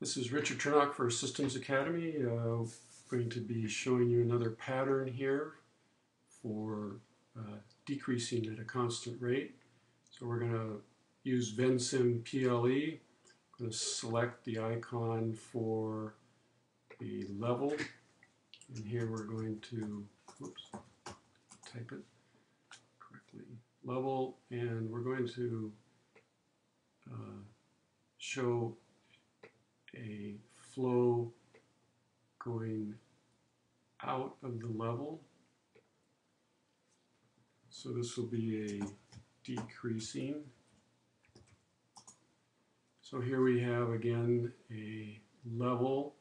This is Richard Turnock for Systems Academy. Uh, going to be showing you another pattern here for uh, decreasing at a constant rate. So we're going to use Vensim PLE. I'm going to select the icon for the level. And here we're going to, whoops, type it correctly, level, and we're going to uh, show a flow going out of the level. So this will be a decreasing. So here we have again a level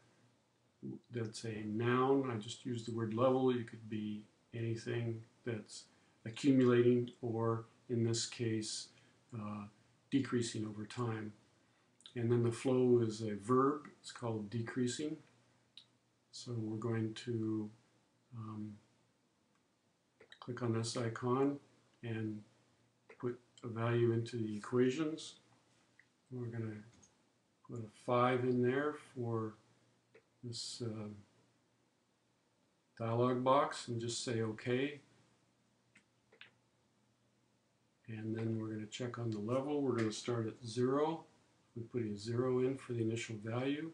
that's a noun. I just used the word level. It could be anything that's accumulating or in this case uh, decreasing over time. And then the flow is a verb. It's called decreasing. So we're going to um, click on this icon and put a value into the equations. We're going to put a 5 in there for this uh, dialog box and just say OK. And then we're going to check on the level. We're going to start at 0. We're putting 0 in for the initial value.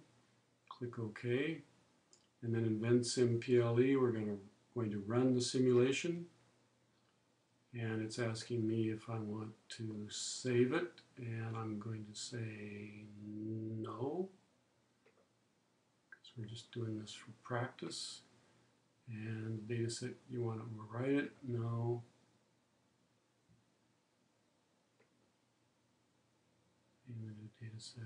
Click OK. And then in Vensim PLE, we're going to, going to run the simulation. And it's asking me if I want to save it. And I'm going to say no. Because we're just doing this for practice. And the data set, you want to overwrite it? No. Data set.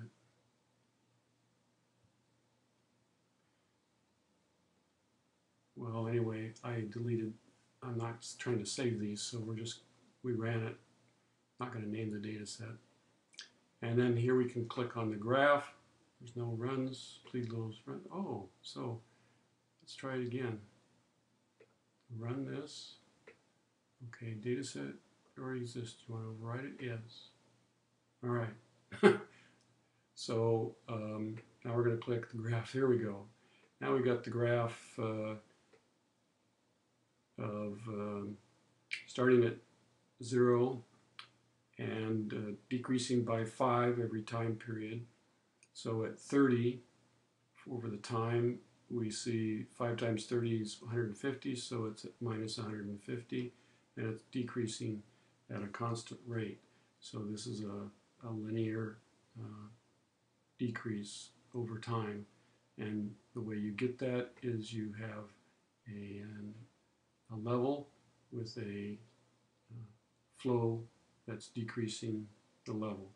Well, anyway, I deleted, I'm not trying to save these, so we're just, we ran it. Not going to name the data set. And then here we can click on the graph. There's no runs, please those run. Oh, so let's try it again. Run this. Okay, data set already exists. You want to override it? Yes. All right. So um, now we're going to click the graph. Here we go. Now we've got the graph uh, of um, starting at 0 and uh, decreasing by 5 every time period. So at 30, over the time, we see 5 times 30 is 150, so it's at minus 150, and it's decreasing at a constant rate. So this is a, a linear uh, decrease over time. And the way you get that is you have a, a level with a uh, flow that's decreasing the level.